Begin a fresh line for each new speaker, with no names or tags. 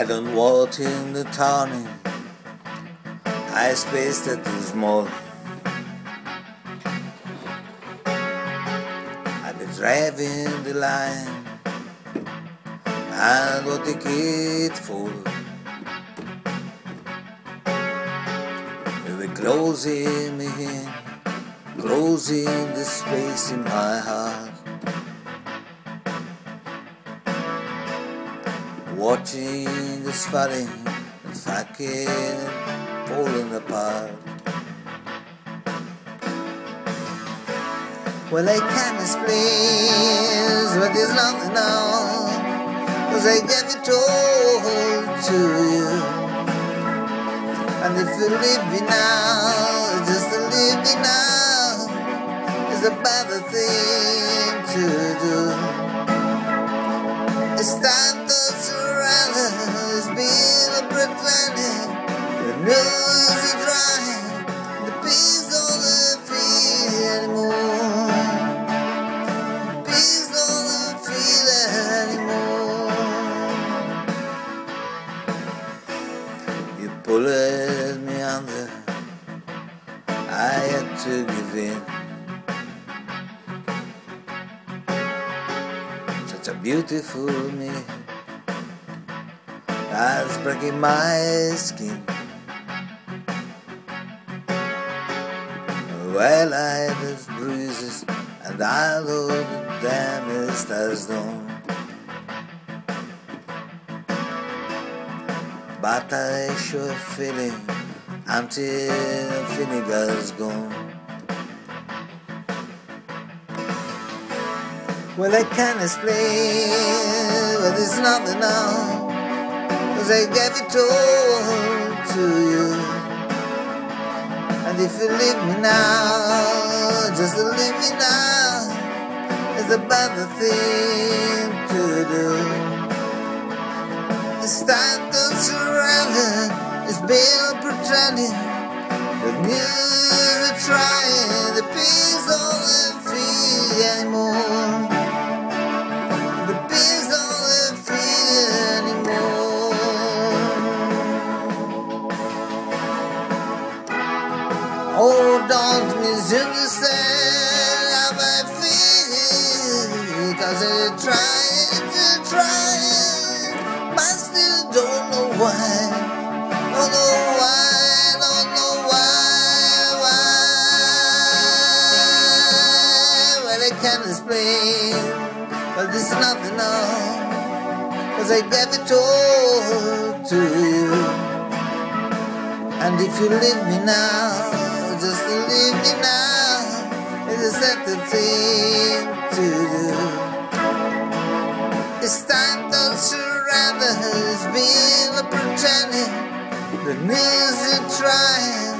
I don't walk in the turning. I space that is small. I've been driving the line and got the gate full. We closing me in, closing the space in my heart. Watching this fighting and fucking falling apart. Well, I can't explain what is love now, cause I gave it all to you. And if you leave me now, just leave me now, is a better thing to do. It's time Pulled me under, I had to give in. Such a beautiful me that's breaking my skin. Well, I have bruises and I know the damage that's done. But I sure feel feeling until vinegar's gone. Well, I can't explain, but it's nothing now. Cause I gave it all to you. And if you leave me now, just leave me now, it's a better thing been pretending. The music trying, the piece don't feel anymore. The piece don't feel anymore. Oh, don't misunderstand how I feel. Cause I try to try, can't explain, but there's nothing now. Cause I gave it all to you. And if you leave me now, just leave me now, is a second thing to do. It's time to surrender, it's been a pretending, the music trying.